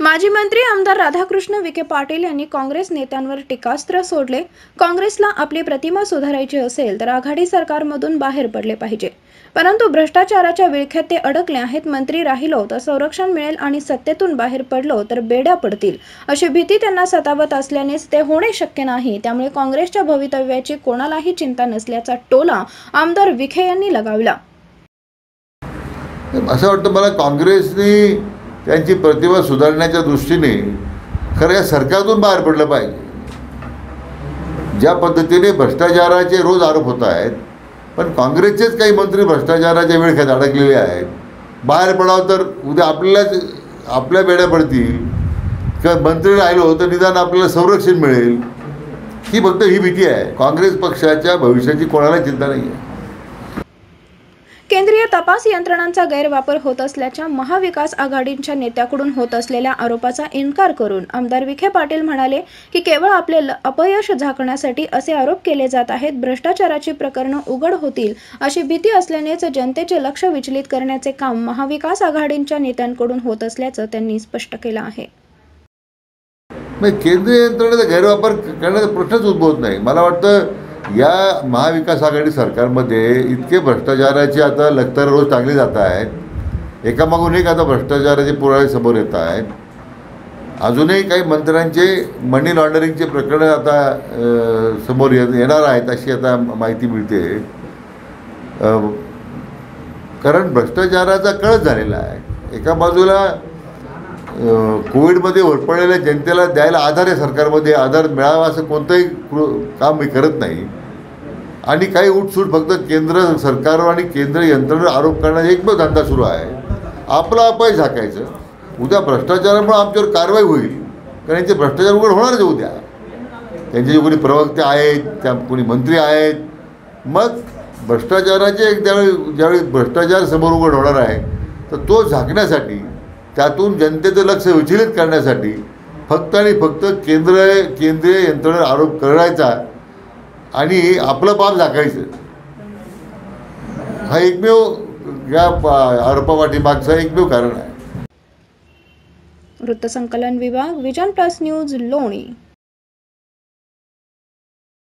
माजी मंत्री आमदार राधाकृष्ण विखे पाटील यांनी काँग्रेस नेत्यांवर टीकास्त्र सोडले. काँग्रेसला आपली प्रतिमा सुधारायची असेल तर आघाडी सरकारमधून बाहेर पडले पाहिजे. परंतु भ्रष्टाचाराच्या विळख्यात ते अडकले आहेत मंत्री राहिलो तर संरक्षण मिळेल आणि सत्तेतून बाहेर पडलो तर बेड्या पडतील अशी भीती त्यांना सतावत असल्यानेच ते होणे शक्य नाही. त्यामुळे काँग्रेसच्या भवितव्याची कोणालाही चिंता नसल्याचा टोला आमदार विखे यांनी लगावला. असं वाटतं मला काँग्रेसने त्यांची प्रतिभा सुधारण्याच्या दृष्टीने खरं या सरकारतून बाहेर पडलं पाहिजे. ज्या पद्धतीने भ्रष्टाचाराचे रोज आरोप होत आहेत पण काँग्रेसचेच काही मंत्री भ्रष्टाचाराच्या वेळख्यात अडकलेले आहेत. बाहेर पडावं तर उद्या आपल्यालाच आपल्या बेड्या पडतील. किंवा मंत्री राहिलो तर निदान आपल्याला संरक्षण मिळेल. ही फक्त ही भीती आहे. काँग्रेस पक्षाच्या भविष्याची कोणाला चिंता नाही आहे केंद्रीय तपास यंत्रणांचा गैरवापर होत असल्याच्या महाविकास आघाडीच्या नेत्याकडून होत असलेल्या आरोपाचा इन्कार करून आमदार विखे पाटील म्हणाले की केवळ आपले ल- अपयश झाकण्यासाठी असे आरोप केले जात आहेत भ्रष्टाचाराची प्रकरणं उघड होतील अशी भीती असल्यानेच जनतेचे लक्ष विचलित करण्याचे काम महाविकास आघाडीच्या नेत्यांकडून होत असल्याचं त्यांनी स्पष्ट केलं आहे. केंद्रीय यंत्रणेचा गैरवापर करण्याचा प्रश्नच उद्भवत नाही. मला वाटतं या महाविकास आघाडी सरकारमध्ये इतके भ्रष्टाचाराचे आता लखतर रोज टाकले जात आहेत. एकामागून एक आता भ्रष्टाचाराचे पुरावे समोर येत आहेत. अजूनही काही मंत्र्यांचे मनी लॉन्डरिंगचे प्रकरण आता समोर येणार आहेत अशी आता माहिती मिळते. कारण भ्रष्टाचाराचा कळत झालेला आहे. एका बाजूला कोविडमध्ये होरपडलेल्या जनतेला द्यायला आधार आहे सरकारमध्ये. आधार मिळावा असं कोणतंही कृ- काम मी करत नाही. आणि काही उठसूट फक्त केंद्र सरकारवर आणि केंद्र यंत्रणेवर आरोप करण्याचा एकमेव धंदा सुरू आहे. आपला अपाय झाकायचं. उद्या भ्रष्टाचारामुळे आमच्यावर कारवाई होईल. कारण यांचे भ्रष्टाचार उघड होणारच उद्या. त्यांचे जे कोणी प्रवक्ते आहेत त्या कोणी मंत्री आहेत मग भ्रष्टाचाराचे एक त्यावेळी ज्यावेळी भ्रष्टाचार समोर उघड होणार आहे तर तो झाकण्यासाठी त्यातून जनतेचं लक्ष विचलित करण्यासाठी फक्त आणि फक्त केंद्र केंद्रीय यंत्रणेवर आरोप करायचा आणि आपलं पाप झाकायचं. हा एकमेव या प- आरोपापाठीमागचं एकमेव कारण आहे. वृत्तसंकलन विभाग विजन प्लस न्यूज लोणी.